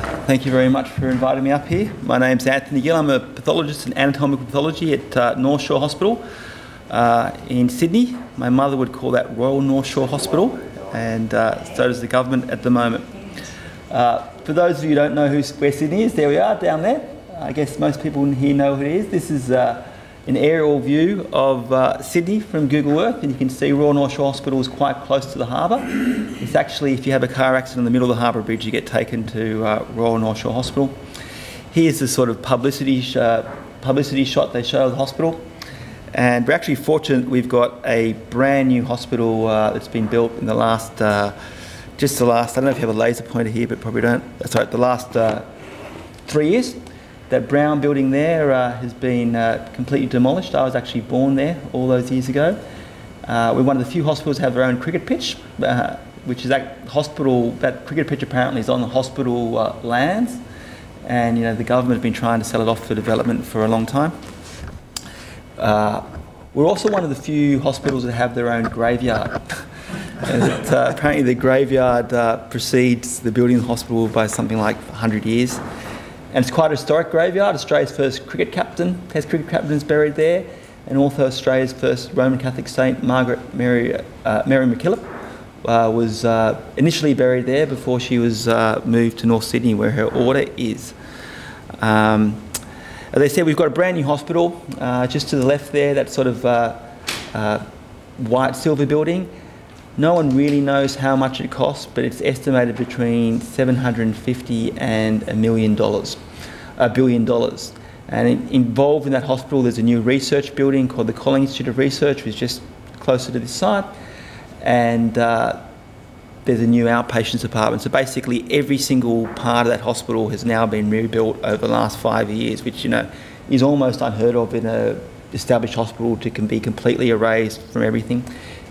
thank you very much for inviting me up here. My name's Anthony Gill. I'm a pathologist in anatomical pathology at uh, North Shore Hospital uh, in Sydney. My mother would call that Royal North Shore Hospital, and uh, so does the government at the moment. Uh, for those of you who don't know who, where Sydney is, there we are down there. I guess most people here know who it is. This is uh, an aerial view of uh, Sydney from Google Earth, and you can see Royal North Shore Hospital is quite close to the harbour. It's actually, if you have a car accident in the middle of the harbour bridge, you get taken to uh, Royal North Shore Hospital. Here's the sort of publicity, sh- uh, publicity shot they show of the hospital. And we're actually fortunate we've got a brand new hospital uh, that's been built in the last, uh, just the last, I don't know if you have a laser pointer here, but probably don't. Sorry, the last uh, three years. That brown building there uh, has been uh, completely demolished. I was actually born there all those years ago. Uh, we're one of the few hospitals that have their own cricket pitch, uh, which is that hospital, that cricket pitch apparently is on the hospital uh, lands. And you know the government has been trying to sell it off for development for a long time. Uh, we're also one of the few hospitals that have their own graveyard. It, apparently, the graveyard precedes the building of the hospital by something like 100 years. And it's quite a historic graveyard. Australia's first cricket captain, Test cricket captain, is buried there, and also Australia's first Roman Catholic saint, Margaret Mary, uh, Mary MacKillop, uh, was uh, initially buried there before she was uh, moved to North Sydney, where her order is. Um, as I said, we've got a brand new hospital uh, just to the left there, that sort of uh, white silver building. No one really knows how much it costs, but it's estimated between 750 and a million dollars, a billion dollars. And involved in that hospital, there's a new research building called the Kolling Institute of Research, which is just closer to this site. And uh, there's a new outpatients department. So basically, every single part of that hospital has now been rebuilt over the last five years, which you know is almost unheard of in a established hospital to can be completely erased from everything.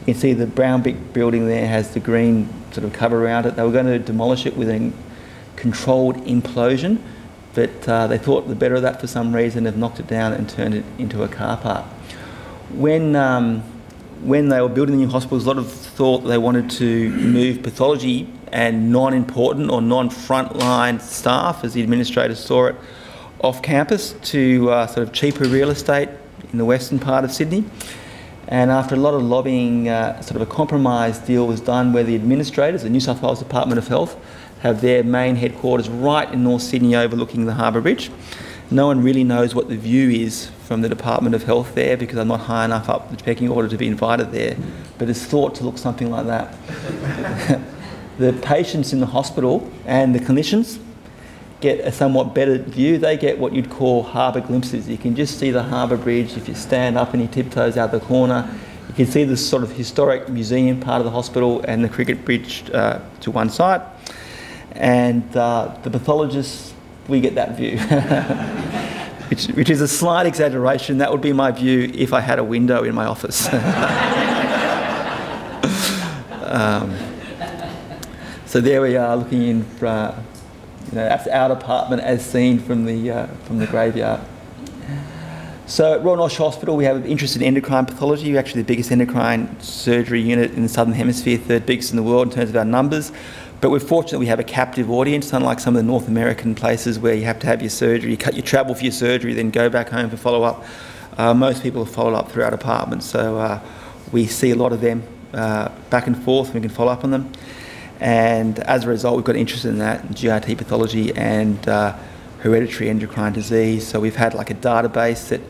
You can see the brown big building there has the green sort of cover around it. They were going to demolish it with a controlled implosion, but uh, they thought the better of that for some reason. Have knocked it down and turned it into a car park. When um, when they were building the new hospitals, a lot of thought they wanted to move pathology and non-important or non-frontline staff, as the administrators saw it, off campus to uh, sort of cheaper real estate in the western part of Sydney. And after a lot of lobbying, uh, sort of a compromise deal was done where the administrators, the New South Wales Department of Health, have their main headquarters right in North Sydney overlooking the Harbour Bridge. No one really knows what the view is from the Department of Health there because I'm not high enough up the pecking order to be invited there, but it's thought to look something like that. the patients in the hospital and the clinicians get a somewhat better view. They get what you'd call harbour glimpses. You can just see the harbour bridge if you stand up and you tiptoes out the corner. You can see the sort of historic museum part of the hospital and the cricket bridge uh, to one side. And uh, the pathologists, we get that view. which, which is a slight exaggeration. That would be my view if I had a window in my office. um, so there we are, looking in. Uh, you know, that's our department as seen from the uh, from the graveyard. So at Royal North Hospital, we have an interest in endocrine pathology. We're actually the biggest endocrine surgery unit in the Southern Hemisphere, third biggest in the world in terms of our numbers. But we're fortunate we have a captive audience, unlike some of the North American places where you have to have your surgery, you cut your travel for your surgery, then go back home for follow up. Uh, most people have followed up through our department, so uh, we see a lot of them uh, back and forth. And we can follow up on them, and as a result, we've got interest in that GRT pathology and uh, hereditary endocrine disease. So we've had like a database that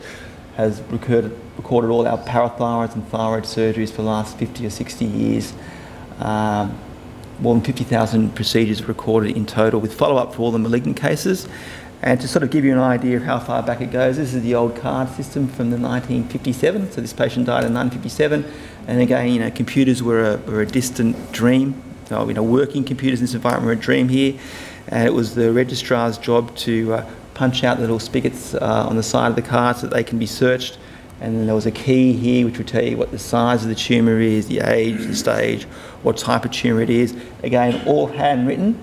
has recorded, recorded all our parathyroids and thyroid surgeries for the last 50 or 60 years. Um, more than 50,000 procedures recorded in total with follow-up for all the malignant cases. And to sort of give you an idea of how far back it goes, this is the old card system from the 1957. So this patient died in 1957. And again, you know, computers were a, were a distant dream. So, you know, working computers in this environment were a dream here. And it was the registrar's job to uh, punch out the little spigots uh, on the side of the card so that they can be searched and then there was a key here which would tell you what the size of the tumour is, the age, the stage, what type of tumour it is. Again, all handwritten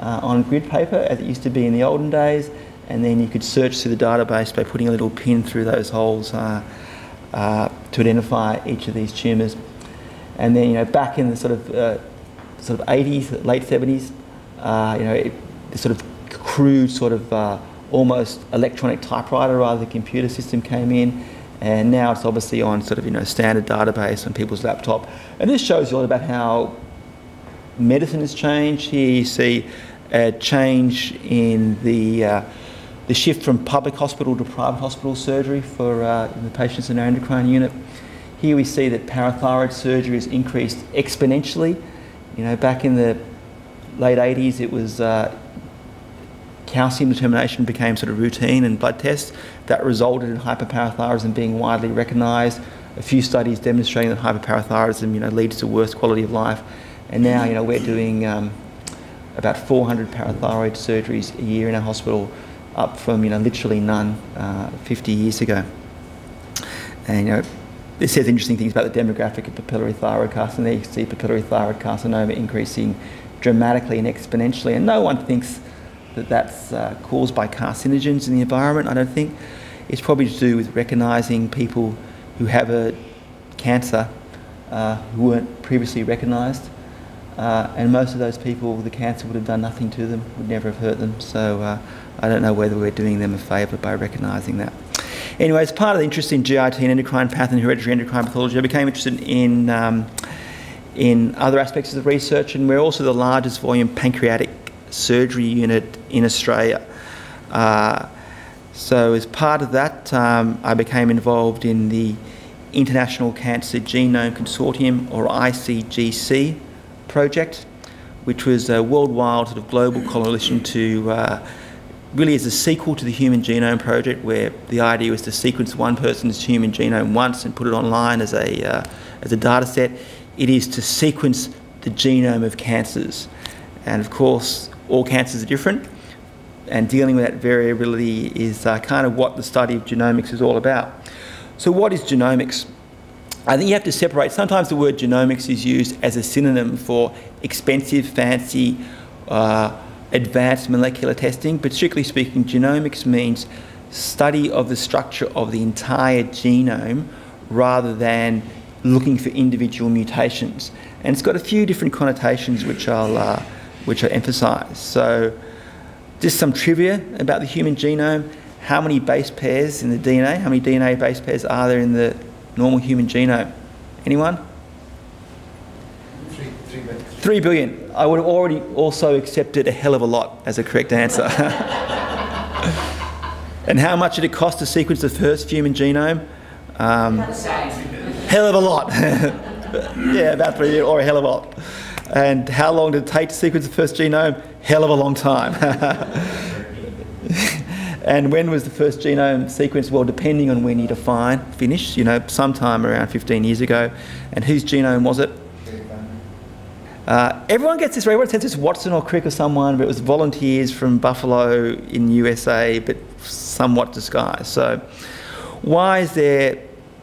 uh, on grid paper as it used to be in the olden days, and then you could search through the database by putting a little pin through those holes uh, uh, to identify each of these tumours. And then, you know, back in the sort of uh, sort of 80s, late 70s, uh, you know, it, the sort of crude sort of uh, almost electronic typewriter rather than computer system came in. And now it's obviously on sort of you know standard database on people's laptop. And this shows you a lot about how medicine has changed. Here you see a change in the uh, the shift from public hospital to private hospital surgery for uh, the patients in our endocrine unit. Here we see that parathyroid surgery has increased exponentially. You know, back in the late 80s, it was uh, calcium determination became sort of routine in blood tests. That resulted in hyperparathyroidism being widely recognised. A few studies demonstrating that hyperparathyroidism, you know, leads to worse quality of life. And now, you know, we're doing um, about 400 parathyroid surgeries a year in our hospital, up from, you know, literally none uh, 50 years ago. And, you know, this says interesting things about the demographic of papillary thyroid carcinoma. You see papillary thyroid carcinoma increasing dramatically and exponentially, and no one thinks that that's uh, caused by carcinogens in the environment. I don't think it's probably to do with recognising people who have a cancer uh, who weren't previously recognised. Uh, and most of those people, the cancer would have done nothing to them, would never have hurt them. So uh, I don't know whether we're doing them a favour by recognising that. Anyway, as part of the interest in GIT and endocrine path and hereditary endocrine pathology, I became interested in, um, in other aspects of the research, and we're also the largest volume pancreatic surgery unit in Australia. Uh, so, as part of that, um, I became involved in the International Cancer Genome Consortium, or ICGC, project, which was a worldwide sort of global coalition to uh, really is a sequel to the Human Genome Project, where the idea was to sequence one person's human genome once and put it online as a, uh, as a data set. It is to sequence the genome of cancers. And of course, all cancers are different, and dealing with that variability is uh, kind of what the study of genomics is all about. So, what is genomics? I think you have to separate. Sometimes the word genomics is used as a synonym for expensive, fancy, uh, advanced molecular testing, but strictly speaking, genomics means study of the structure of the entire genome rather than looking for individual mutations. And it's got a few different connotations which I'll, uh, which I emphasise. So, just some trivia about the human genome. How many base pairs in the DNA? How many DNA base pairs are there in the normal human genome? Anyone? Three, three billion. Three billion. I would have already also accepted a hell of a lot as a correct answer. and how much did it cost to sequence the first human genome? Um, hell of a lot. yeah, about three years, or a hell of a lot. And how long did it take to sequence the first genome? Hell of a long time. and when was the first genome sequenced? Well, depending on when you define finish, you know, sometime around 15 years ago. And whose genome was it? Uh, everyone gets this right. Everyone says it's Watson or Crick or someone, but it was volunteers from Buffalo in USA, but somewhat disguised. So, why is there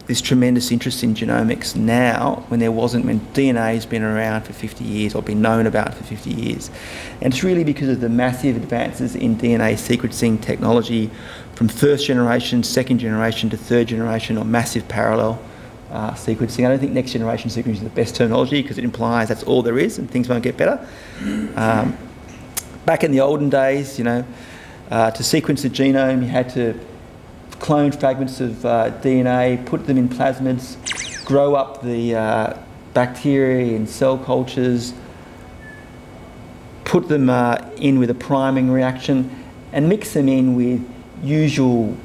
this tremendous interest in genomics now when there wasn't when DNA has been around for 50 years or been known about for 50 years? And it's really because of the massive advances in DNA sequencing technology from first generation, second generation to third generation or massive parallel uh, sequencing. I don't think next generation sequencing is the best terminology because it implies that's all there is and things won't get better. Um, back in the olden days, you know, uh, to sequence the genome, you had to clone fragments of uh, DNA, put them in plasmids, grow up the uh, bacteria in cell cultures, put them uh, in with a priming reaction, and mix them in with usual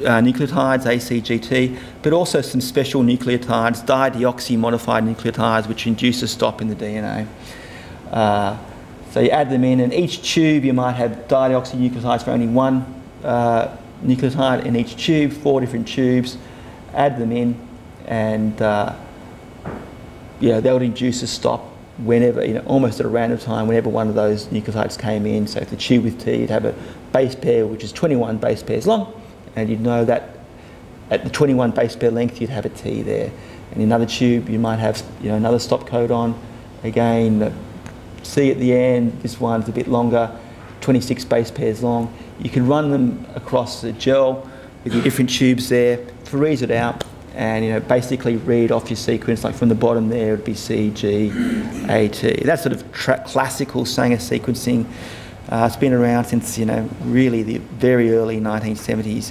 uh, nucleotides, ACGT, but also some special nucleotides, dideoxy modified nucleotides, which induce a stop in the DNA. Uh, so you add them in, and each tube you might have dideoxy nucleotides for only one uh, nucleotide in each tube, four different tubes. Add them in, and uh, yeah, that would induce a stop whenever, you know, almost at a random time, whenever one of those nucleotides came in. So if the tube with T, you'd have a base pair which is 21 base pairs long, and you'd know that at the 21 base pair length you'd have a T there. And another tube you might have you know another stop codon. Again, C at the end, this one's a bit longer, 26 base pairs long. You can run them across the gel with your different tubes there, freeze it out, and you know basically read off your sequence. Like from the bottom there, it would be C, G, A, T. That's sort of classical Sanger sequencing Uh, it's been around since, you know, really the very early 1970s.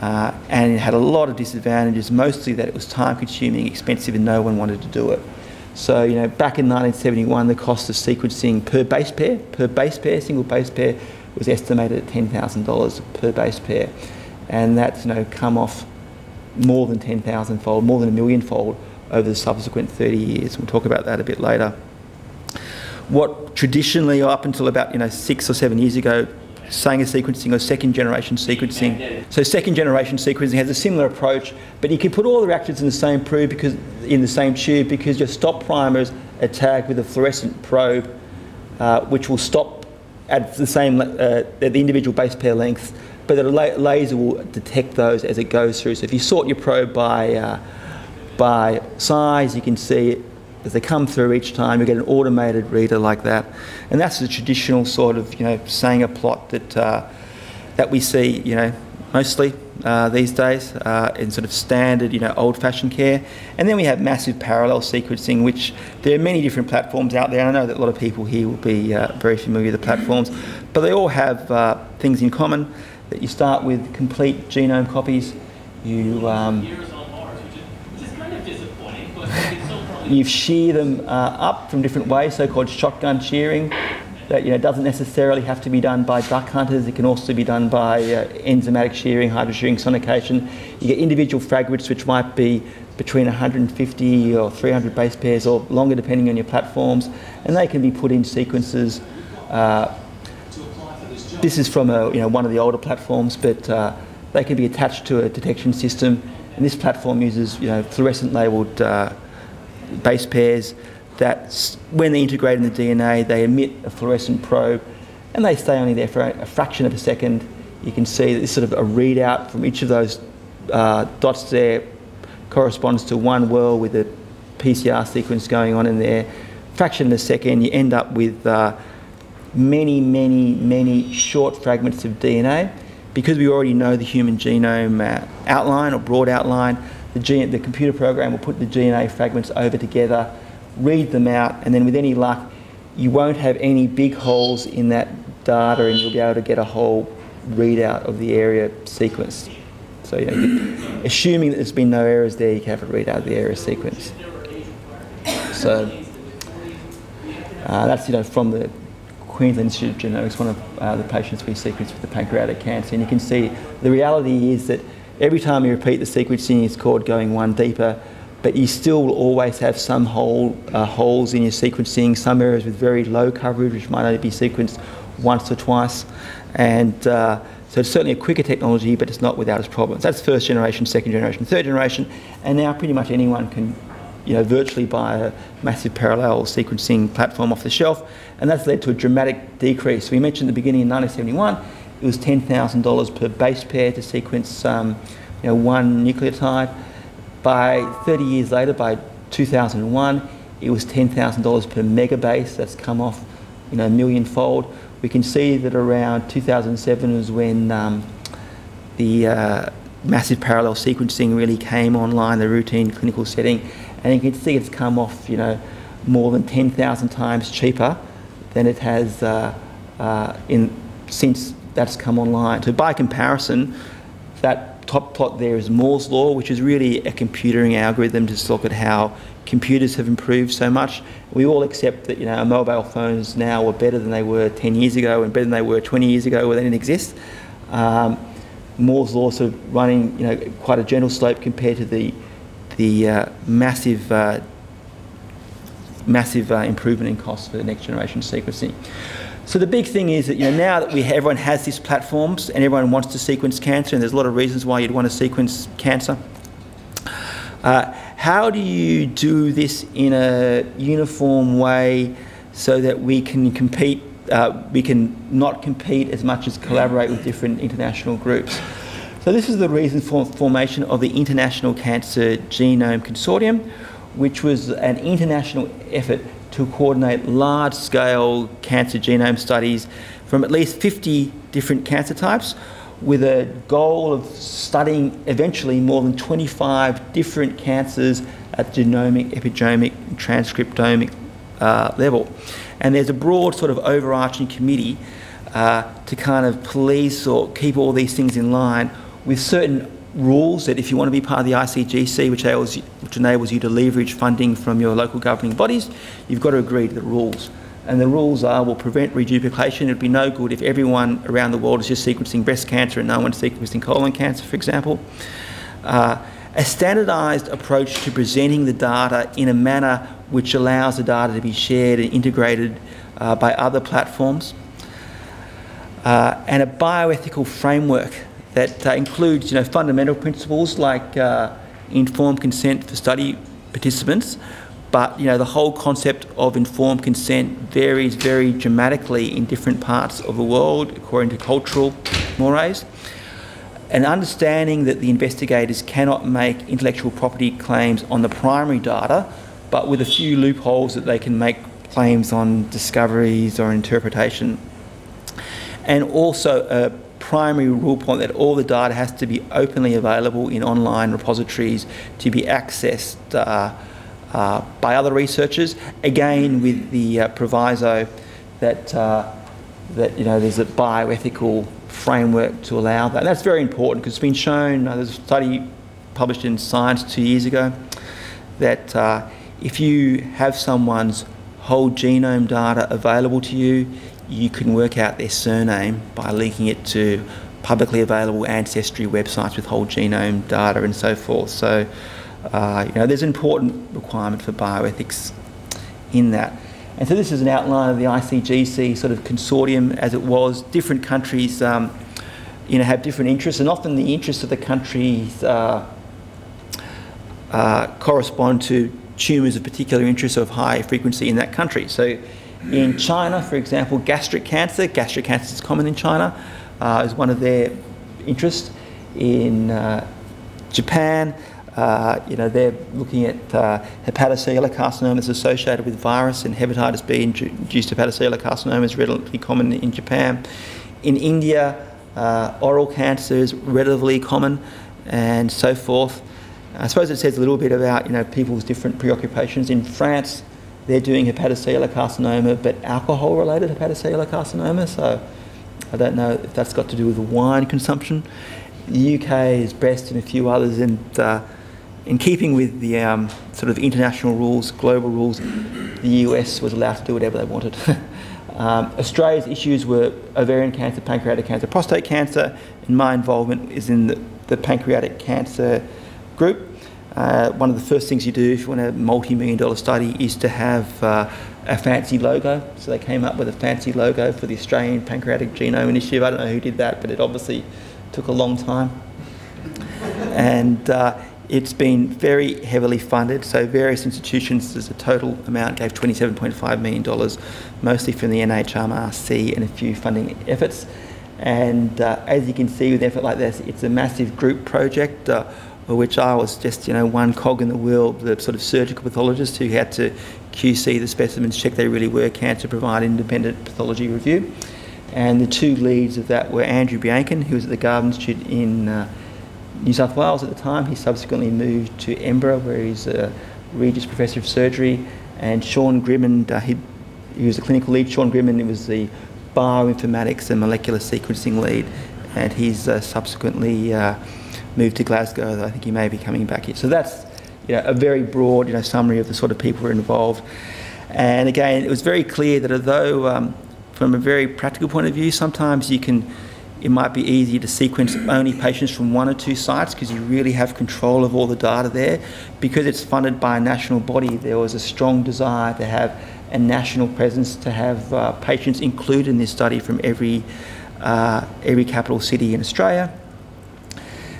Uh, and it had a lot of disadvantages, mostly that it was time consuming, expensive, and no one wanted to do it. So, you know, back in 1971, the cost of sequencing per base pair, per base pair, single base pair, was estimated at $10,000 per base pair. And that's, you know, come off more than 10,000 fold, more than a million fold over the subsequent 30 years. We'll talk about that a bit later. What traditionally, up until about, you know, six or seven years ago, Sanger sequencing or second generation sequencing. So second generation sequencing has a similar approach, but you can put all the reactors in the same probe because in the same tube because your stop primers are tagged with a fluorescent probe, uh, which will stop at the same uh, at the individual base pair length, but the la laser will detect those as it goes through. So if you sort your probe by uh, by size, you can see as they come through each time, you get an automated reader like that. And that's the traditional sort of, you know, Sanger plot that, uh, that we see, you know, mostly uh, these days uh, in sort of standard, you know, old-fashioned care. And then we have massive parallel sequencing, which there are many different platforms out there. I know that a lot of people here will be uh, very familiar with the platforms, but they all have uh, things in common. That you start with complete genome copies. You um, you shear them uh, up from different ways, so-called shotgun shearing. That you know doesn't necessarily have to be done by duck hunters. It can also be done by uh, enzymatic shearing, hydro shearing, sonication. You get individual fragments which might be between 150 or 300 base pairs or longer depending on your platforms, and they can be put in sequences. Uh, this is from a, you know, one of the older platforms, but uh, they can be attached to a detection system. And this platform uses you know, fluorescent labelled uh, base pairs that when they integrate in the DNA, they emit a fluorescent probe and they stay only there for a, fraction of a second. You can see that this sort of a readout from each of those uh, dots there corresponds to one well with a PCR sequence going on in there. Fraction of a second, you end up with uh, many, many, many short fragments of DNA. Because we already know the human genome uh, outline or broad outline, the, G the computer program will put the DNA fragments over together, read them out, and then with any luck, you won't have any big holes in that data and you'll be able to get a whole readout of the area sequence. So you know, assuming that there's been no errors there, you can have a readout of the area sequence. So uh, that's you know from the Queensland Institute of Genomics, one of uh, the patients we sequenced with the pancreatic cancer, and you can see the reality is that Every time you repeat the sequencing, it's called going one deeper, but you still will always have some hole, uh, holes in your sequencing, some areas with very low coverage, which might only be sequenced once or twice. And uh, so it's certainly a quicker technology, but it's not without its problems. That's first generation, second generation, third generation, and now pretty much anyone can you know, virtually buy a massive parallel sequencing platform off the shelf, and that's led to a dramatic decrease. We mentioned at the beginning in 1971, it was $10,000 per base pair to sequence um, you know, one nucleotide. By 30 years later, by 2001, it was $10,000 per megabase. That's come off you know, a million fold. We can see that around 2007 was when um, the uh, massive parallel sequencing really came online, the routine clinical setting, and you can see it's come off, you know, more than 10,000 times cheaper than it has uh, uh, in since that's come online. So by comparison, that top plot there is Moore's law, which is really a computing algorithm to look at how computers have improved so much. We all accept that you know mobile phones now are better than they were 10 years ago and better than they were 20 years ago when they didn't exist. Um, Moore's law sort of running you know quite a gentle slope compared to the the uh, massive uh, massive uh, improvement in cost for the next generation sequencing. So the big thing is that you know now that we everyone has these platforms and everyone wants to sequence cancer, and there's a lot of reasons why you'd want to sequence cancer. Uh, how do you do this in a uniform way so that we can compete? Uh, we can not compete as much as collaborate with different international groups. So this is the reason for formation of the International Cancer Genome Consortium, which was an international effort to coordinate large scale cancer genome studies from at least 50 different cancer types with a goal of studying eventually more than 25 different cancers at genomic, epigenomic, transcriptomic uh, level. And there's a broad sort of overarching committee uh, to kind of police or keep all these things in line with certain rules that if you want to be part of the ICGC, which enables, which enables you to leverage funding from your local governing bodies, you've got to agree to the rules. And the rules are will prevent reduplication. It'd be no good if everyone around the world is just sequencing breast cancer and no one's sequencing colon cancer, for example. Uh, a standardised approach to presenting the data in a manner which allows the data to be shared and integrated uh, by other platforms. Uh, and a bioethical framework that uh, includes you know, fundamental principles like uh, informed consent for study participants, but you know, the whole concept of informed consent varies very dramatically in different parts of the world according to cultural mores. An understanding that the investigators cannot make intellectual property claims on the primary data, but with a few loopholes that they can make claims on discoveries or interpretation. And also a primary rule point that all the data has to be openly available in online repositories to be accessed uh, uh, by other researchers, again with the uh, proviso that, uh, that you know, there's a bioethical framework to allow that. And that's very important because it's been shown, uh, there's a study published in Science two years ago, that uh, if you have someone's whole genome data available to you, you can work out their surname by linking it to publicly available ancestry websites with whole genome data and so forth. So uh, you know, there's an important requirement for bioethics in that. And so this is an outline of the ICGC sort of consortium as it was. Different countries, um, you know, have different interests, and often the interests of the countries uh, uh, correspond to tumours of particular interest or of high frequency in that country. So in China, for example, gastric cancer, gastric cancer is common in China, uh, is one of their interests. In uh, Japan, uh, you know, they're looking at uh, hepatocellular carcinomas associated with virus and hepatitis B induced hepatocellular carcinoma is relatively common in Japan. In India, uh, oral cancer is relatively common and so forth. I suppose it says a little bit about, you know, people's different preoccupations. In France, they're doing hepatocellular carcinoma, but alcohol-related hepatocellular carcinoma, so I don't know if that's got to do with wine consumption. The UK is breast and a few others, and uh, in keeping with the um, sort of international rules, global rules, the US was allowed to do whatever they wanted. um, Australia's issues were ovarian cancer, pancreatic cancer, prostate cancer, and my involvement is in the, the pancreatic cancer group. Uh, one of the first things you do if you want a multi-million dollar study is to have uh, a fancy logo. So they came up with a fancy logo for the Australian Pancreatic Genome Initiative. I don't know who did that, but it obviously took a long time. and uh, it's been very heavily funded, so various institutions, as a total amount, gave $27.5 million, mostly from the NHMRC and a few funding efforts. And uh, as you can see with effort like this, it's a massive group project, uh, which I was just, you know, one cog in the wheel, the sort of surgical pathologist who had to QC the specimens, check they really were cancer, provide independent pathology review. And the two leads of that were Andrew Biankin, who was at the Garvan Institute in uh, New South Wales at the time. He subsequently moved to Edinburgh, where he's a Regius Professor of Surgery, and Sean Grimmond, uh, he, he was the clinical lead. Sean Grimmond was the bioinformatics and molecular sequencing lead, and he's uh, subsequently uh, moved to Glasgow. I think he may be coming back here. So that's you know, a very broad you know, summary of the sort of people who involved. And again, it was very clear that although, um, from a very practical point of view, sometimes you can it might be easier to sequence only patients from one or two sites because you really have control of all the data there. Because it's funded by a national body, there was a strong desire to have a national presence, to have uh, patients included in this study from every, uh, every capital city in Australia.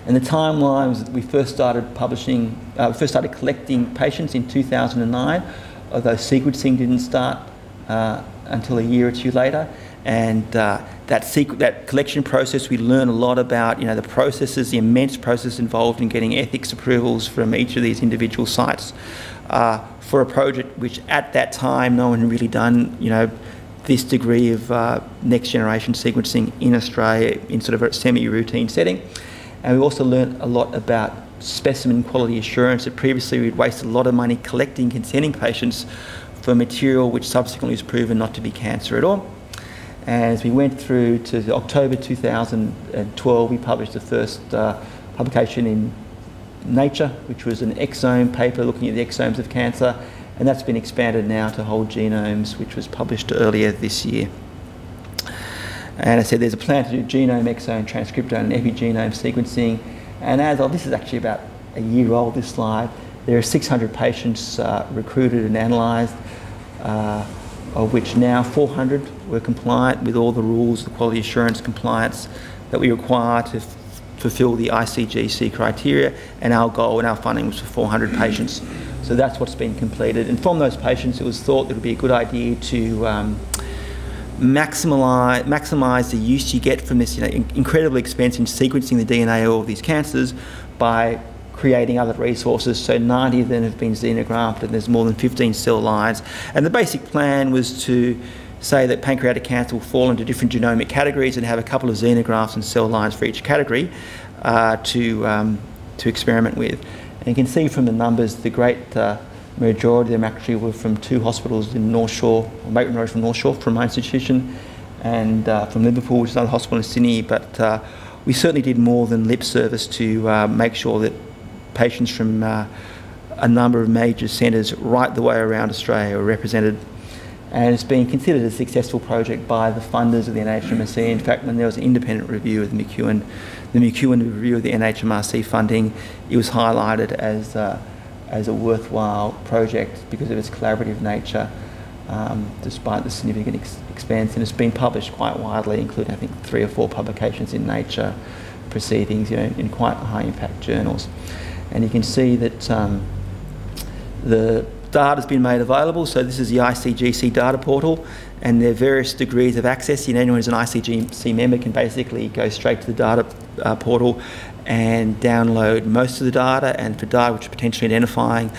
And the timeline was that we first started publishing, uh, first started collecting patients in 2009, although sequencing didn't start uh, until a year or two later. And uh, that, that collection process, we learn a lot about you know, the processes, the immense process involved in getting ethics approvals from each of these individual sites uh, for a project which at that time no one had really done you know, this degree of uh, next generation sequencing in Australia in sort of a semi-routine setting. And we also learned a lot about specimen quality assurance that previously we'd wasted a lot of money collecting consenting patients for material which subsequently was proven not to be cancer at all. As we went through to October 2012, we published the first uh, publication in Nature, which was an exome paper looking at the exomes of cancer, and that's been expanded now to whole genomes, which was published earlier this year. And I said there's a plan to do genome, exome, transcriptome, and epigenome sequencing. And as of this is actually about a year old, this slide, there are 600 patients uh, recruited and analysed, uh, of which now 400 were compliant with all the rules, the quality assurance compliance that we require to fulfil the ICGC criteria. And our goal and our funding was for 400 patients. So that's what's been completed. And from those patients, it was thought that it would be a good idea to um, maximize, maximize the use you get from this you know, incredibly expensive sequencing the DNA of all these cancers by creating other resources. So 90 of them have been xenografted and there's more than 15 cell lines. And the basic plan was to say that pancreatic cancer will fall into different genomic categories and have a couple of xenografts and cell lines for each category uh, to, um, to experiment with. And you can see from the numbers the great uh, majority of them actually were from two hospitals in North Shore, or Maitland Road from North Shore, from my institution, and uh, from Liverpool, which is another hospital in Sydney. But uh, we certainly did more than lip service to uh, make sure that patients from uh, a number of major centres right the way around Australia were represented. And it's been considered a successful project by the funders of the NHMRC. In fact, when there was an independent review of the McKeon, the McKeon review of the NHMRC funding, it was highlighted as uh, as a worthwhile project because of its collaborative nature, um, despite the significant ex expense. And it's been published quite widely, including I think three or four publications in Nature proceedings, you know, in quite high impact journals. And you can see that um, the data has been made available. So this is the ICGC data portal, and there are various degrees of access. You know, anyone who's an ICGC member can basically go straight to the data uh, portal and download most of the data and for data which are potentially identifying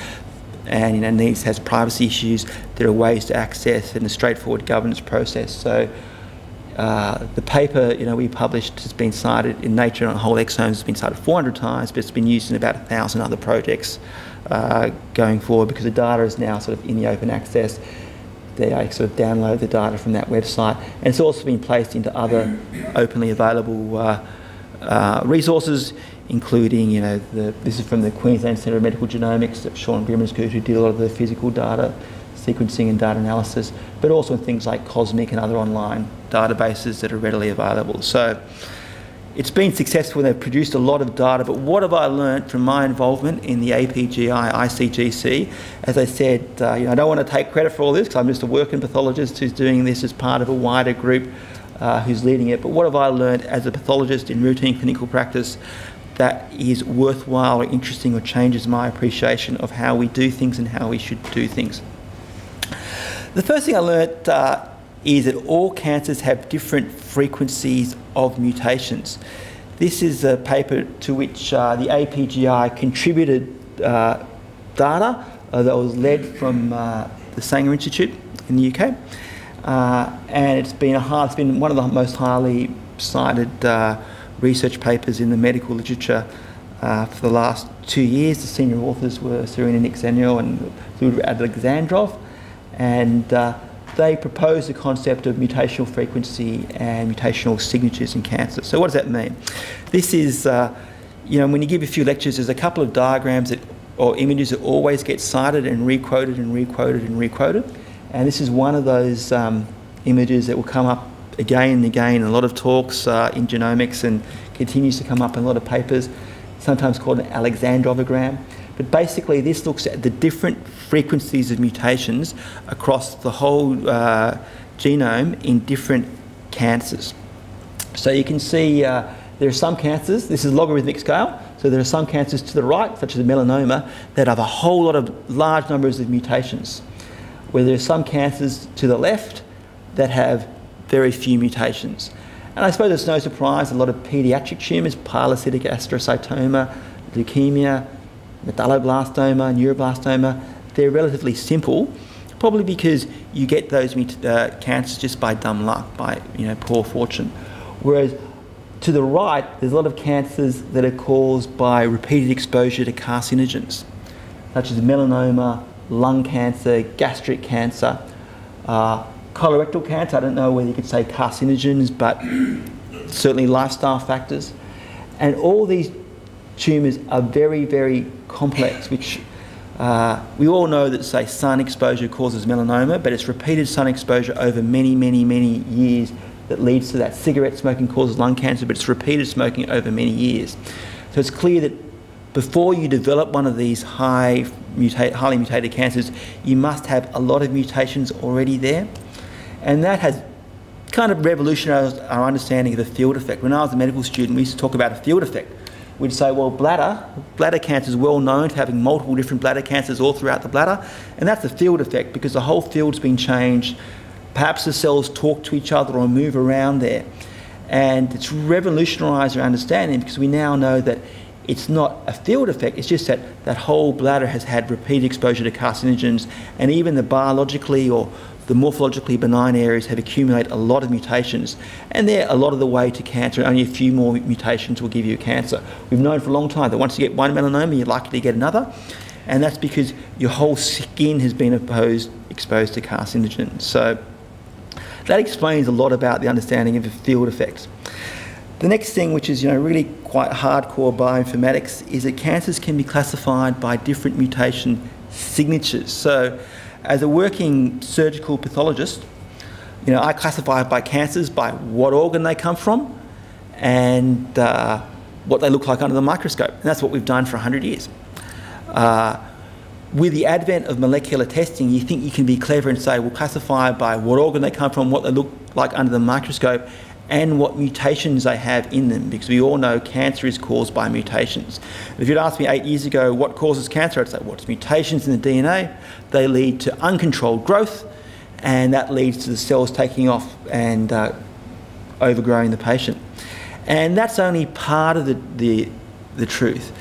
and you know needs has privacy issues, there are ways to access in a straightforward governance process. So uh, the paper you know we published has been cited in Nature on whole exomes has been cited 400 times, but it's been used in about a thousand other projects uh, going forward because the data is now sort of in the open access. They sort of download the data from that website, and it's also been placed into other openly available. Uh, uh, resources, including, you know, the, this is from the Queensland Centre of Medical Genomics Sean Grimensgood, who did a lot of the physical data sequencing and data analysis, but also in things like Cosmic and other online databases that are readily available. So it's been successful. They've produced a lot of data, but what have I learned from my involvement in the APGI ICGC? As I said, uh, you know, I don't want to take credit for all this because I'm just a working pathologist who's doing this as part of a wider group uh, who's leading it. But what have I learned as a pathologist in routine clinical practice that is worthwhile or interesting or changes my appreciation of how we do things and how we should do things? The first thing I learned uh, is that all cancers have different frequencies of mutations. This is a paper to which uh, the APGI contributed uh, data uh, that was led from uh, the Sanger Institute in the UK. Uh, and it's been a hard, it's been one of the most highly cited uh, research papers in the medical literature uh, for the last two years. The senior authors were Serena Nik-Zainal and Ludmil Alexandrov, and uh, they proposed the concept of mutational frequency and mutational signatures in cancer. So what does that mean? This is, uh, you know, when you give a few lectures, there's a couple of diagrams that, or images that always get cited and requoted and requoted and requoted. And this is one of those um, images that will come up again and again in a lot of talks uh, in genomics and continues to come up in a lot of papers, sometimes called an Alexandrovogram. But basically, this looks at the different frequencies of mutations across the whole uh, genome in different cancers. So you can see uh, there are some cancers, this is logarithmic scale, so there are some cancers to the right, such as melanoma, that have a whole lot of large numbers of mutations where there are some cancers to the left that have very few mutations. And I suppose it's no surprise a lot of paediatric tumours, pilocytic astrocytoma, leukemia, medulloblastoma, neuroblastoma, they're relatively simple, probably because you get those uh, cancers just by dumb luck, by you know poor fortune. Whereas to the right, there's a lot of cancers that are caused by repeated exposure to carcinogens, such as melanoma, lung cancer, gastric cancer, uh, colorectal cancer, I don't know whether you could say carcinogens, but certainly lifestyle factors. And all these tumours are very, very complex, which uh, we all know that, say, sun exposure causes melanoma, but it's repeated sun exposure over many, many, many years that leads to that. Cigarette smoking causes lung cancer, but it's repeated smoking over many years. So it's clear that before you develop one of these high highly mutated cancers, you must have a lot of mutations already there. And that has kind of revolutionised our understanding of the field effect. When I was a medical student, we used to talk about a field effect. We'd say, well, bladder, bladder cancer is well known to having multiple different bladder cancers all throughout the bladder, and that's the field effect because the whole field's been changed. Perhaps the cells talk to each other or move around there. And it's revolutionised our understanding because we now know that it's not a field effect, it's just that that whole bladder has had repeated exposure to carcinogens, and even the biologically or the morphologically benign areas have accumulated a lot of mutations, and they're a lot of the way to cancer. Only a few more mutations will give you cancer. We've known for a long time that once you get one melanoma, you're likely to get another, and that's because your whole skin has been opposed, exposed to carcinogens. So that explains a lot about the understanding of the field effects. The next thing, which is you know really quite hardcore bioinformatics, is that cancers can be classified by different mutation signatures. So, as a working surgical pathologist, you know I classify by cancers by what organ they come from and uh, what they look like under the microscope. And that's what we've done for 100 years. Uh, with the advent of molecular testing, you think you can be clever and say, we'll classify by what organ they come from, what they look like under the microscope, and what mutations they have in them because we all know cancer is caused by mutations. If you'd asked me eight years ago what causes cancer, I'd say, well, mutations in the DNA. They lead to uncontrolled growth and that leads to the cells taking off and uh, overgrowing the patient. And that's only part of the, the, the truth.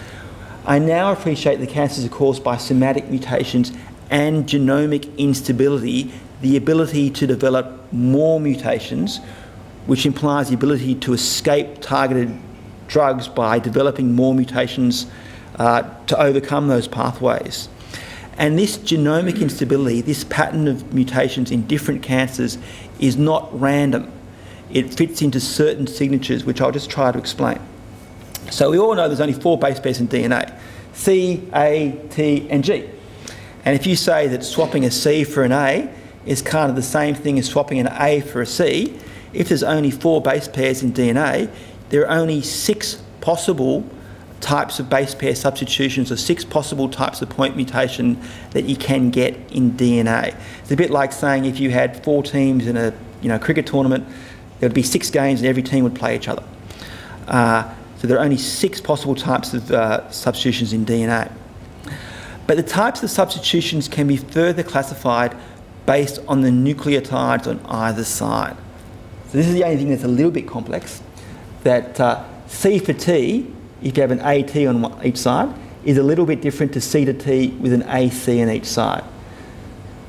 I now appreciate the cancers are caused by somatic mutations and genomic instability, the ability to develop more mutations which implies the ability to escape targeted drugs by developing more mutations uh, to overcome those pathways. And this genomic instability, this pattern of mutations in different cancers, is not random. It fits into certain signatures, which I'll just try to explain. So we all know there's only four base pairs in DNA C, A, T, and G. And if you say that swapping a C for an A is kind of the same thing as swapping an A for a C, if there's only four base pairs in DNA, there are only six possible types of base pair substitutions or six possible types of point mutation that you can get in DNA. It's a bit like saying if you had four teams in a you know, cricket tournament, there would be six games and every team would play each other. Uh, so there are only six possible types of uh, substitutions in DNA. But the types of substitutions can be further classified based on the nucleotides on either side. So this is the only thing that's a little bit complex, that uh, C for T, if you have an AT on each side, is a little bit different to C to T with an AC on each side.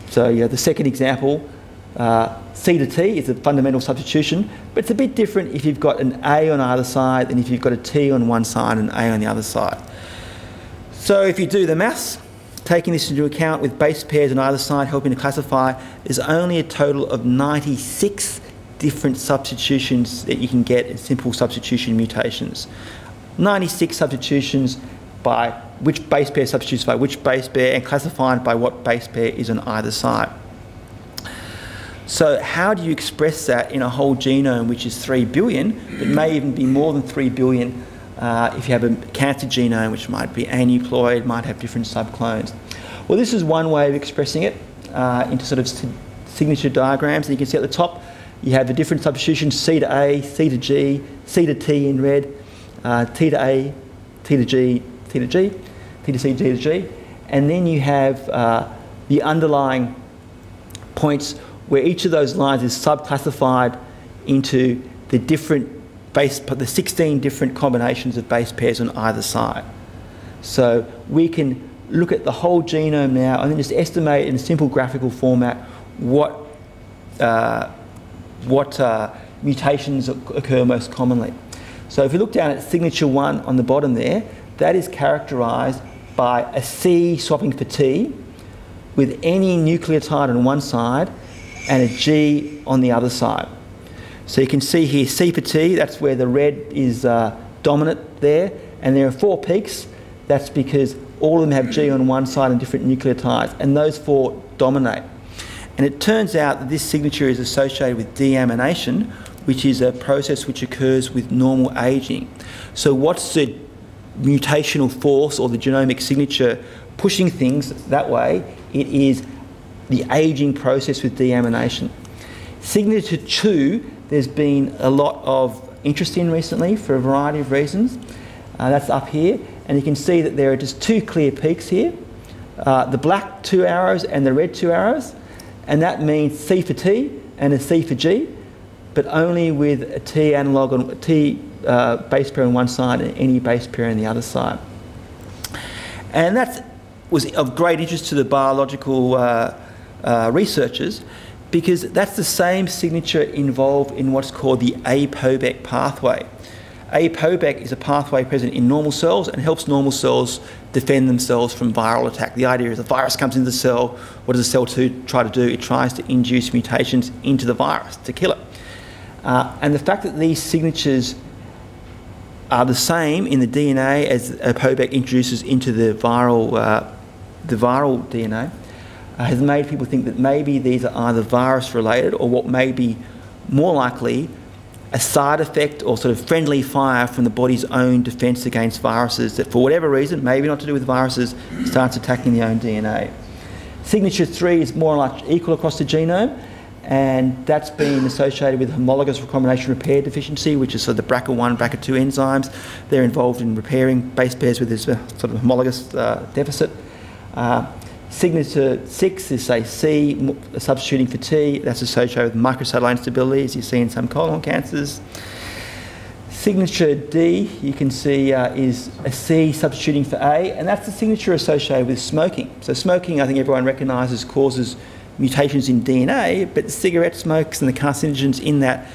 So yeah, the second example, uh, C to T is a fundamental substitution, but it's a bit different if you've got an A on either side than if you've got a T on one side and an A on the other side. So if you do the maths, taking this into account with base pairs on either side helping to classify, there's only a total of 96 different substitutions that you can get in simple substitution mutations. 96 substitutions by which base pair substitutes by which base pair and classified by what base pair is on either side. So how do you express that in a whole genome which is 3 billion, but may even be more than 3 billion uh, if you have a cancer genome which might be aneuploid, might have different subclones. Well, this is one way of expressing it uh, into sort of signature diagrams. And you can see at the top you have the different substitutions C to A, C to G, C to T in red, uh, T to A, T to G, T to G, T to C, T to G. And then you have uh, the underlying points where each of those lines is subclassified into the different base, the 16 different combinations of base pairs on either side. So we can look at the whole genome now and then just estimate in a simple graphical format what uh, what uh, mutations occur most commonly. So if you look down at signature one on the bottom there, that is characterised by a C swapping for T with any nucleotide on one side and a G on the other side. So you can see here C for T, that's where the red is uh, dominant there, and there are four peaks. That's because all of them have G on one side and different nucleotides, and those four dominate. And it turns out that this signature is associated with deamination, which is a process which occurs with normal aging. So what's the mutational force or the genomic signature pushing things that way? It is the aging process with deamination. Signature 2, there's been a lot of interest in recently for a variety of reasons. Uh, that's up here, and you can see that there are just two clear peaks here. Uh, the black two arrows and the red two arrows, and that means C for T and a C for G, but only with a T analog on T uh, base pair on one side and any base pair on the other side. And that was of great interest to the biological uh, uh, researchers because that's the same signature involved in what's called the APOBEC pathway. APOBEC is a pathway present in normal cells and helps normal cells defend themselves from viral attack. The idea is a virus comes into the cell, what does the cell to try to do? It tries to induce mutations into the virus to kill it. Uh, and the fact that these signatures are the same in the DNA as APOBEC introduces into the viral, uh, the viral DNA uh, has made people think that maybe these are either virus related or what may be more likely a side effect or sort of friendly fire from the body's own defence against viruses that for whatever reason, maybe not to do with viruses, starts attacking the own DNA. Signature 3 is more or less equal across the genome and that's been associated with homologous recombination repair deficiency, which is sort of the BRCA1, BRCA2 enzymes. They're involved in repairing base pairs with this uh, sort of homologous uh, deficit. Uh, signature 6 is, say, C, substituting for T. That's associated with microsatellite instability, as you see in some colon cancers. Signature D, you can see, uh, is a C substituting for A, and that's the signature associated with smoking. So smoking, I think everyone recognises, causes mutations in DNA, but the cigarette smokes and the carcinogens in that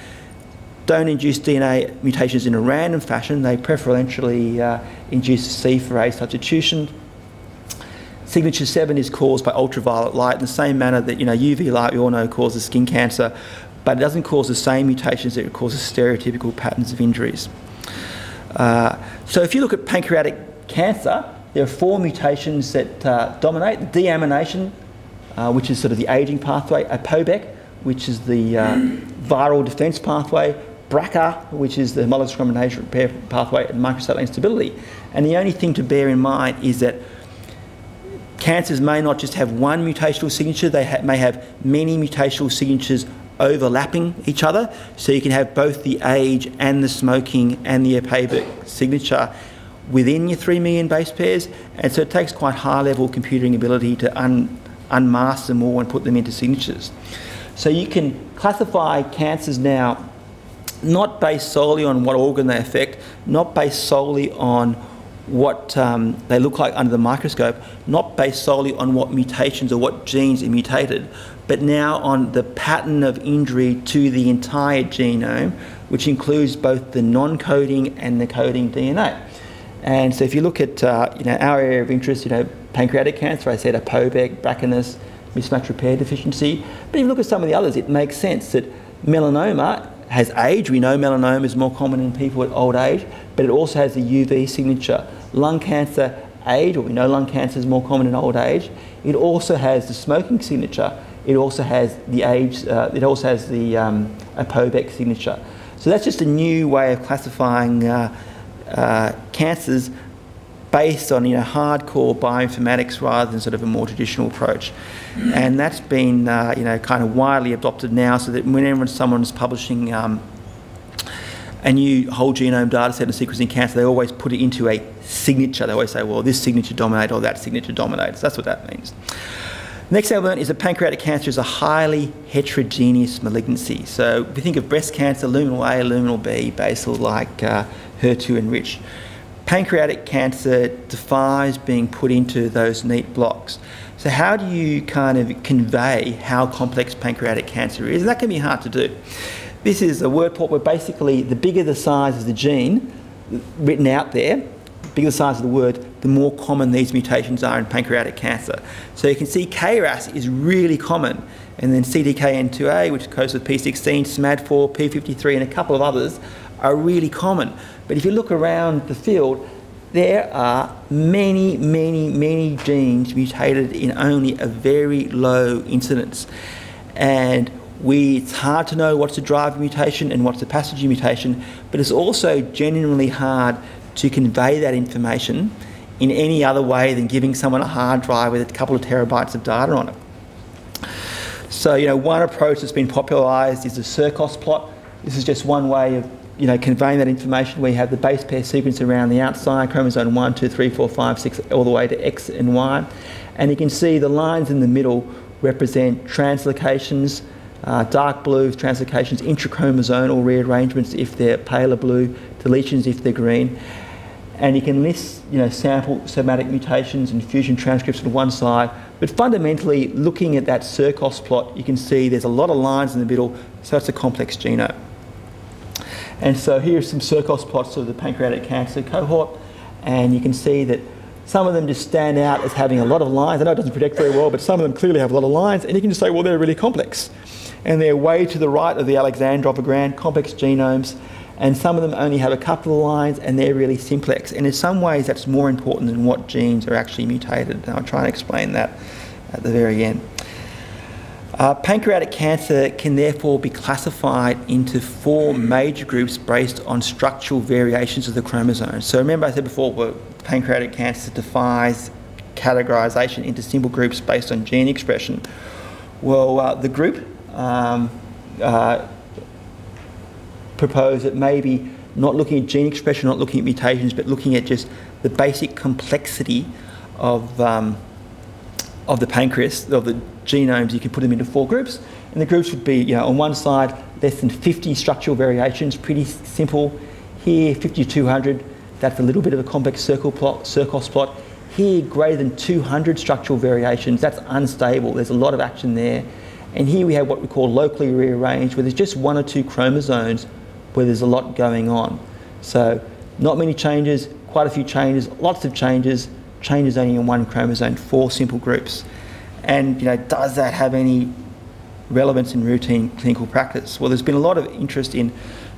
don't induce DNA mutations in a random fashion. They preferentially uh, induce C for A substitution. Signature 7 is caused by ultraviolet light in the same manner that you know UV light we all know causes skin cancer, but it doesn't cause the same mutations that it causes stereotypical patterns of injuries. Uh, so if you look at pancreatic cancer, there are four mutations that uh, dominate. Deamination uh, which is sort of the aging pathway, APOBEC, which is the uh, viral defence pathway, BRCA, which is the homologous recombination repair pathway, and microsatellite instability. And the only thing to bear in mind is that cancers may not just have one mutational signature, they ha may have many mutational signatures overlapping each other. So you can have both the age and the smoking and the APOBEC signature within your 3 million base pairs. And so it takes quite high level computing ability to un unmask them all and put them into signatures. So you can classify cancers now not based solely on what organ they affect, not based solely on what um, they look like under the microscope, not based solely on what mutations or what genes are mutated, but now on the pattern of injury to the entire genome, which includes both the non-coding and the coding DNA. And so if you look at uh, you know, our area of interest, you know, pancreatic cancer, I said a APOBEC, BRCAness, mismatch repair deficiency. But if you look at some of the others, it makes sense that melanoma has age. We know melanoma is more common in people at old age, but it also has the UV signature. Lung cancer, age, or we know lung cancer is more common in old age. It also has the smoking signature. It also has the age, uh, it also has the um, APOBEC signature. So that's just a new way of classifying uh, uh, cancers based on you know hardcore bioinformatics rather than sort of a more traditional approach, and that's been uh, you know kind of widely adopted now. So that whenever someone's publishing um, a new whole genome data set of sequencing cancer, they always put it into a signature. They always say, well, this signature dominates or that signature dominates. That's what that means. Next element is that pancreatic cancer is a highly heterogeneous malignancy. So if we think of breast cancer, luminal A, luminal B, basal like uh, HER2 enriched pancreatic cancer defies being put into those neat blocks. So how do you kind of convey how complex pancreatic cancer is? And that can be hard to do. This is a word plot where basically the bigger the size of the gene written out there, bigger the size of the word, the more common these mutations are in pancreatic cancer. So you can see KRAS is really common, and then CDKN2A, which codes with P16, SMAD4, P53, and a couple of others are really common. But if you look around the field, there are many, many, many genes mutated in only a very low incidence. And we, it's hard to know what's a driver mutation and what's a passenger mutation, but it's also genuinely hard to convey that information in any other way than giving someone a hard drive with a couple of terabytes of data on it. So, you know, one approach that's been popularised is the CIRCOS plot. This is just one way of, you know, conveying that information. We have the base pair sequence around the outside, chromosome 1, 2, 3, 4, 5, 6, all the way to X and Y. And you can see the lines in the middle represent translocations, uh, dark blue translocations, intrachromosomal rearrangements if they're paler blue, deletions if they're green and you can list you know, sample somatic mutations and fusion transcripts on one side, but fundamentally looking at that CIRCOS plot, you can see there's a lot of lines in the middle, so it's a complex genome. And so here's some CIRCOS plots of the pancreatic cancer cohort, and you can see that some of them just stand out as having a lot of lines. I know it doesn't predict very well, but some of them clearly have a lot of lines, and you can just say, well, they're really complex. And they're way to the right of the Alexandrov complex genomes, and some of them only have a couple of lines and they're really simplex. And in some ways, that's more important than what genes are actually mutated. And I'll try and explain that at the very end. Uh, pancreatic cancer can therefore be classified into four major groups based on structural variations of the chromosome. So remember I said before, well, pancreatic cancer defies categorization into simple groups based on gene expression. Well, uh, the group um, uh, propose that maybe not looking at gene expression, not looking at mutations, but looking at just the basic complexity of, um, of the pancreas, of the genomes, you can put them into four groups. And the groups would be, you know, on one side, less than 50 structural variations, pretty simple. Here, 5200, that's a little bit of a complex circle plot, CIRCOS plot. Here, greater than 200 structural variations, that's unstable. There's a lot of action there. And here we have what we call locally rearranged, where there's just one or two chromosomes where there's a lot going on. So not many changes, quite a few changes, lots of changes, changes only in one chromosome, four simple groups. And you know, does that have any relevance in routine clinical practice? Well, there's been a lot of interest in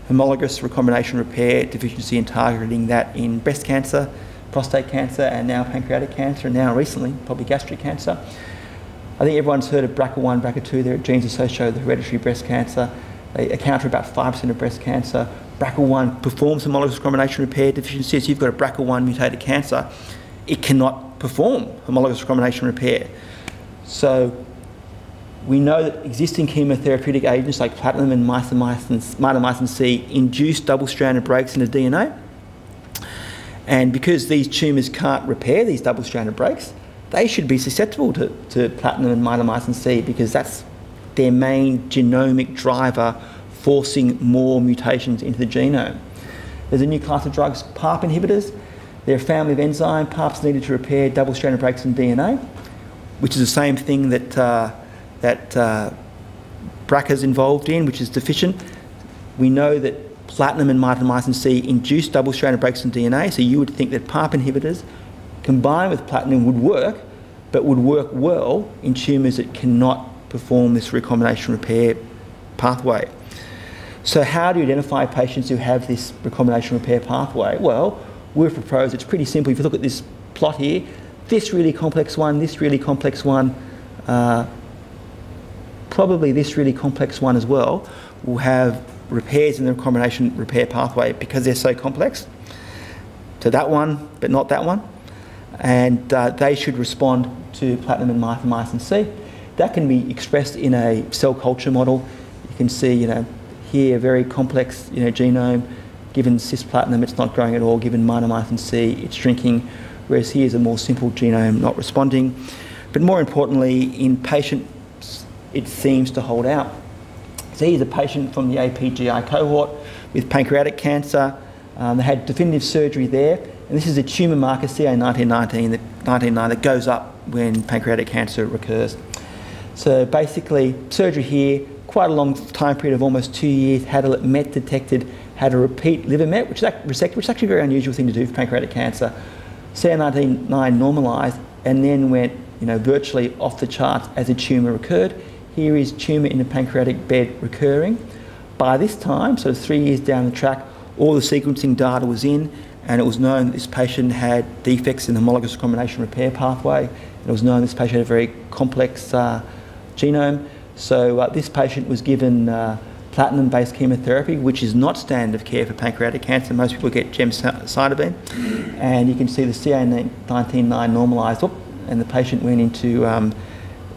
homologous recombination repair deficiency and targeting that in breast cancer, prostate cancer, and now pancreatic cancer, and now recently, probably gastric cancer. I think everyone's heard of BRCA1, BRCA2, they're genes associated with hereditary breast cancer. They account for about 5% of breast cancer. BRCA1 performs homologous recombination repair deficiency. So you've got a BRCA1 mutated cancer, it cannot perform homologous recombination repair. So we know that existing chemotherapeutic agents like platinum and mitomycin, C induce double-stranded breaks in the DNA. And because these tumours can't repair these double-stranded breaks, they should be susceptible to, to platinum and mitomycin C because that's their main genomic driver forcing more mutations into the genome. There's a new class of drugs, PARP inhibitors. They're a family of enzyme. PARP's needed to repair double-stranded breaks in DNA, which is the same thing that, uh, that uh, BRCA's involved in, which is deficient. We know that platinum and mitomycin C induce double-stranded breaks in DNA, so you would think that PARP inhibitors combined with platinum would work, but would work well in tumours that cannot perform this recombination repair pathway. So how do you identify patients who have this recombination repair pathway? Well, we've proposed, it's pretty simple. If you look at this plot here, this really complex one, this really complex one, uh, probably this really complex one as well, will have repairs in the recombination repair pathway because they're so complex. To that one, but not that one. And uh, they should respond to platinum and mitomycin C. That can be expressed in a cell culture model. You can see, you know, here a very complex, you know, genome. Given cisplatinum, it's not growing at all. Given mitomycin C, it's shrinking. Whereas here's a more simple genome not responding. But more importantly, in patients, it seems to hold out. So here's a patient from the APGI cohort with pancreatic cancer. Um, they had definitive surgery there, and this is a tumour marker CA1919 that, 19, that goes up when pancreatic cancer recurs. So basically, surgery here, quite a long time period of almost two years, had a MET detected, had a repeat liver MET, which is, actually a very unusual thing to do for pancreatic cancer. CA19-9 normalised and then went you know, virtually off the charts as a tumour occurred. Here is tumour in the pancreatic bed recurring. By this time, so three years down the track, all the sequencing data was in and it was known this patient had defects in the homologous recombination repair pathway. It was known this patient had a very complex uh, genome. So uh, this patient was given uh, platinum-based chemotherapy, which is not standard of care for pancreatic cancer. Most people get gemcitabine. And you can see the CA19-9 normalised, and the patient went into, um,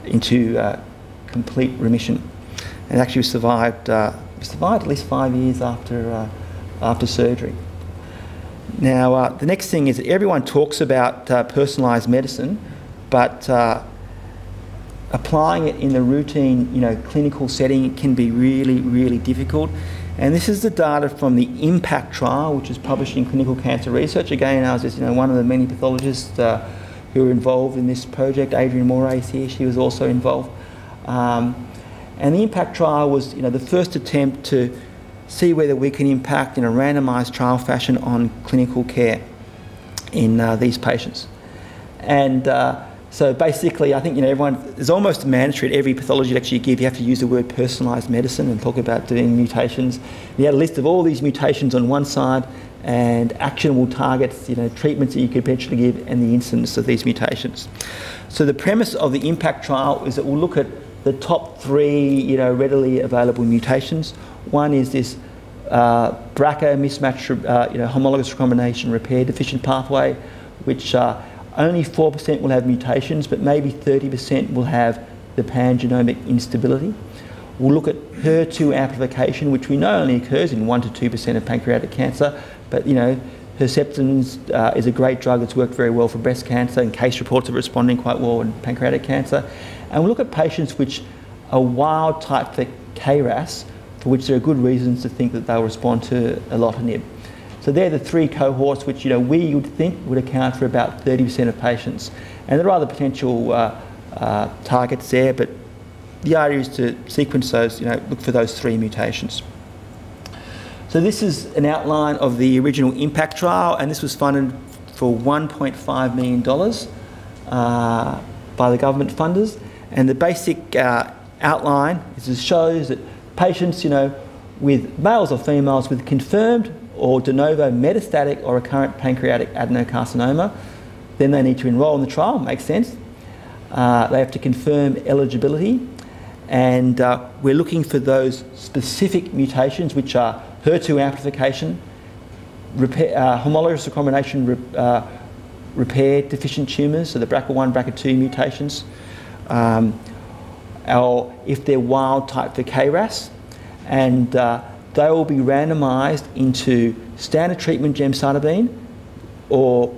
into uh, complete remission and actually survived, uh, survived at least five years after, uh, after surgery. Now, uh, the next thing is that everyone talks about uh, personalised medicine, but uh, applying it in the routine, you know, clinical setting can be really, really difficult. And this is the data from the IMPACT trial, which is published in Clinical Cancer Research. Again, I was just, you know, one of the many pathologists uh, who were involved in this project. Adrienne Morey here, she was also involved. Um, and the IMPACT trial was, you know, the first attempt to see whether we can impact in a randomised trial fashion on clinical care in uh, these patients. And uh, so basically, I think you know everyone is almost mandatory at every pathology lecture you give. You have to use the word personalised medicine and talk about doing mutations. You had a list of all these mutations on one side and actionable targets, you know, treatments that you could potentially give, and the incidence of these mutations. So the premise of the IMPACT trial is that we'll look at the top three, you know, readily available mutations. One is this uh, BRCA mismatch, uh, you know, homologous recombination repair deficient pathway, which uh, only 4% will have mutations, but maybe 30% will have the pangenomic instability. We'll look at HER2 amplification, which we know only occurs in 1 to 2% of pancreatic cancer, but you know, Herceptin uh, is a great drug that's worked very well for breast cancer, and case reports are responding quite well in pancreatic cancer. And we'll look at patients which are wild type for KRAS, for which there are good reasons to think that they'll respond to a erlotinib. So they're the three cohorts which you know we would think would account for about 30% of patients. And there are other potential uh, uh, targets there, but the idea is to sequence those, you know, look for those three mutations. So this is an outline of the original IMPACT trial, and this was funded for $1.5 million uh, by the government funders. And the basic uh, outline is it shows that patients, you know, with males or females with confirmed or de novo metastatic or recurrent pancreatic adenocarcinoma, then they need to enrol in the trial, makes sense. Uh, they have to confirm eligibility, and uh, we're looking for those specific mutations which are HER2 amplification, repair, uh, homologous recombination re, uh, repair deficient tumours, so the BRCA1, BRCA2 mutations, um, or if they're wild type for KRAS, and uh, they will be randomised into standard treatment gemcitabine or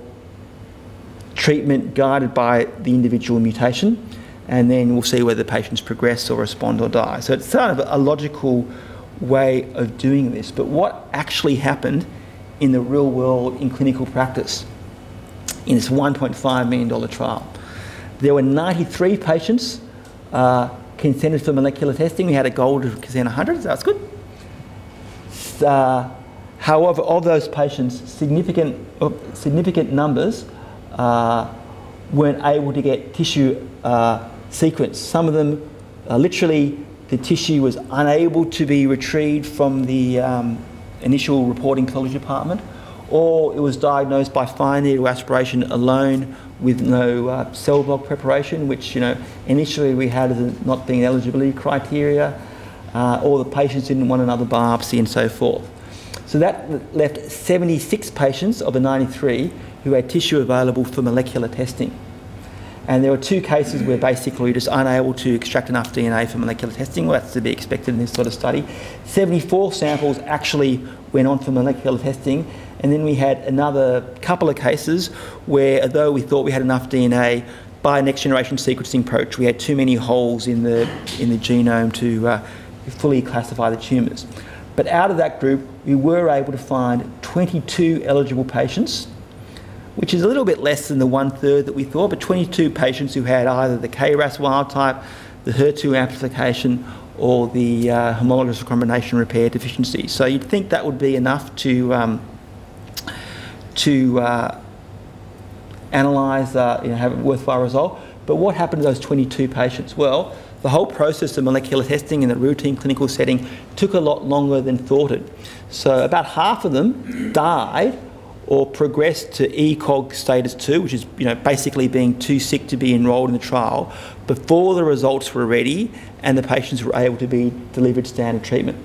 treatment guided by the individual mutation, and then we'll see whether the patients progress or respond or die. So it's kind of a logical way of doing this. But what actually happened in the real world in clinical practice in this $1.5 million trial? There were 93 patients uh, consented for molecular testing. We had a goal to consent 100, so that's good. Uh, however, of those patients, significant, uh, significant numbers uh, weren't able to get tissue uh, sequence. Some of them uh, literally the tissue was unable to be retrieved from the um, initial reporting pathology department, or it was diagnosed by fine needle aspiration alone with no uh, cell block preparation, which you know initially we had as not being eligibility criteria uh, or the patients didn't want another biopsy and so forth. So that left 76 patients of the 93 who had tissue available for molecular testing. And there were two cases where basically you're just unable to extract enough DNA for molecular testing. Well, that's to be expected in this sort of study. 74 samples actually went on for molecular testing. And then we had another couple of cases where, although we thought we had enough DNA, by next generation sequencing approach, we had too many holes in the, in the genome to uh, fully classify the tumours. But out of that group, we were able to find 22 eligible patients, which is a little bit less than the one third that we thought, but 22 patients who had either the KRAS wild type, the HER2 amplification, or the uh, homologous recombination repair deficiency. So you'd think that would be enough to, um, to uh, analyse, uh, you know, have a worthwhile result. But what happened to those 22 patients? Well, the whole process of molecular testing in the routine clinical setting took a lot longer than thought it. So about half of them died or progressed to ECOG status 2, which is you know, basically being too sick to be enrolled in the trial, before the results were ready and the patients were able to be delivered standard treatment.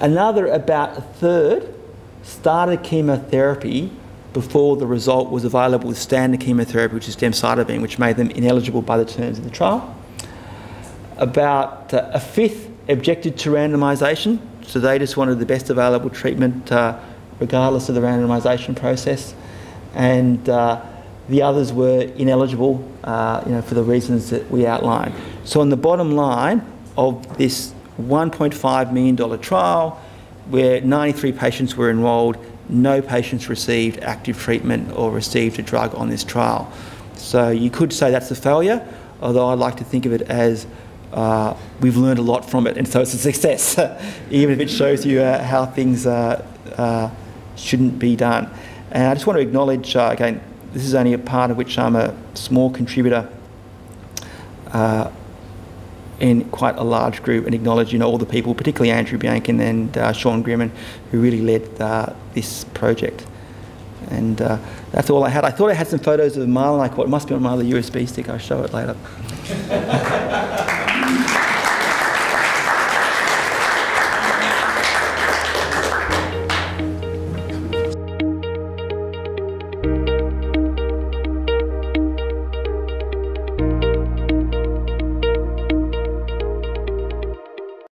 Another about a third started chemotherapy before the result was available with standard chemotherapy, which is gemcitabine, which made them ineligible by the terms of the trial. About uh, a fifth objected to randomisation, so they just wanted the best available treatment uh, regardless of the randomisation process. And uh, the others were ineligible uh, you know, for the reasons that we outlined. So on the bottom line of this $1.5 million trial, where 93 patients were enrolled, no patients received active treatment or received a drug on this trial. So you could say that's a failure, although I'd like to think of it as uh, we've learned a lot from it, and so it's a success, even if it shows you uh, how things uh, uh, shouldn't be done. And I just want to acknowledge, uh, again, this is only a part of which I'm a small contributor in quite a large group and acknowledge you know, all the people, particularly Andrew Biankin and Sean Grimmond, who really led this project. And uh, that's all I had. I thought I had some photos of Marlon. I thought it must be on my other USB stick. I'll show it later.